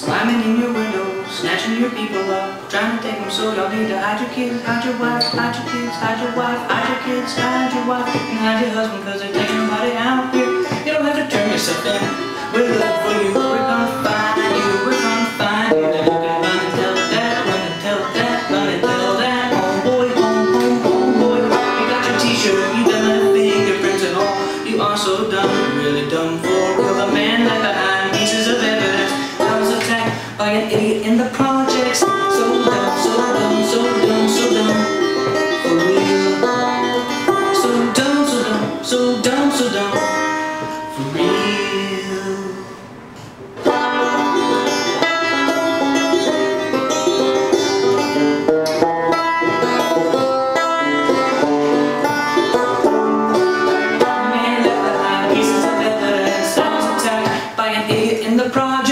Climbing in your window, snatching your people up, trying to take them so y'all need to hide your kids, hide your wife, hide your kids, hide your wife, hide your kids, hide your wife, and hide your husband, cause they're taking somebody out here. You don't have to turn yourself in. so don't for real. Man, left behind pieces of feather and stones attacked by an idiot in the project.